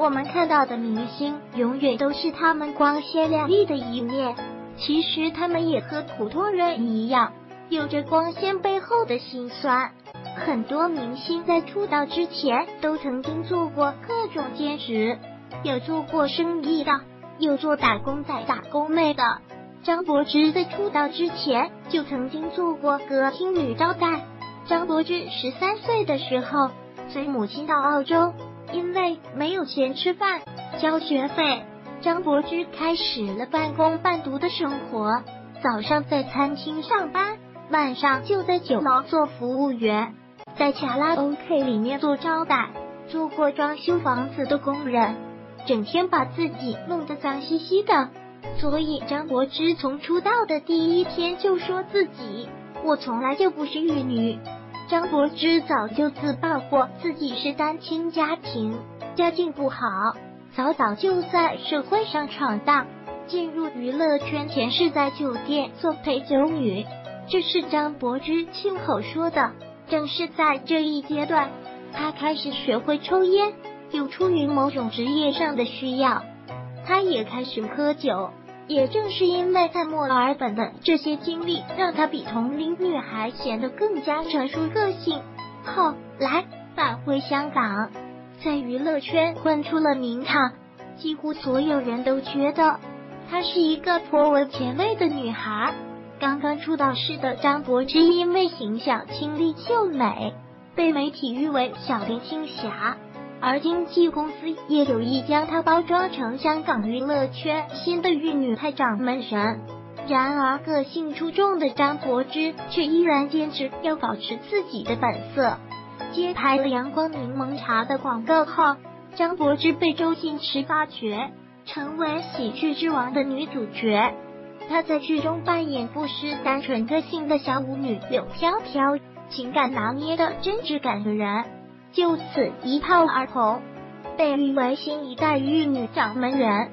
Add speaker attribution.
Speaker 1: 我们看到的明星永远都是他们光鲜亮丽的一面，其实他们也和普通人一样，有着光鲜背后的辛酸。很多明星在出道之前都曾经做过各种兼职，有做过生意的，有做打工仔、打工妹的。张柏芝在出道之前就曾经做过歌厅女招待。张柏芝十三岁的时候，随母亲到澳洲，因为没有钱吃饭、交学费，张柏芝开始了半工半读的生活。早上在餐厅上班，晚上就在酒楼做服务员，在卡拉 OK 里面做招待，做过装修房子的工人，整天把自己弄得脏兮兮的。所以张柏芝从出道的第一天就说自己，我从来就不是玉女。张柏芝早就自曝过自己是单亲家庭，家境不好，早早就在社会上闯荡。进入娱乐圈前是在酒店做陪酒女，这是张柏芝亲口说的。正是在这一阶段，她开始学会抽烟，又出于某种职业上的需要，她也开始喝酒。也正是因为在墨尔本的这些经历，让她比同龄女孩显得更加成熟个性。后来返回香港，在娱乐圈混出了名堂，几乎所有人都觉得她是一个颇为前卫的女孩。刚刚出道时的张柏芝，因为形象清丽秀美，被媒体誉为小林青霞。而经纪公司也有意将她包装成香港娱乐圈新的玉女派掌门人。然而，个性出众的张柏芝却依然坚持要保持自己的本色。接拍了阳光柠檬茶的广告后，张柏芝被周星驰发掘，成为喜剧之王的女主角。她在剧中扮演不失单纯个性的小舞女柳飘飘，情感拿捏的真挚感人。就此一炮而红，被誉为新一代玉女掌门人。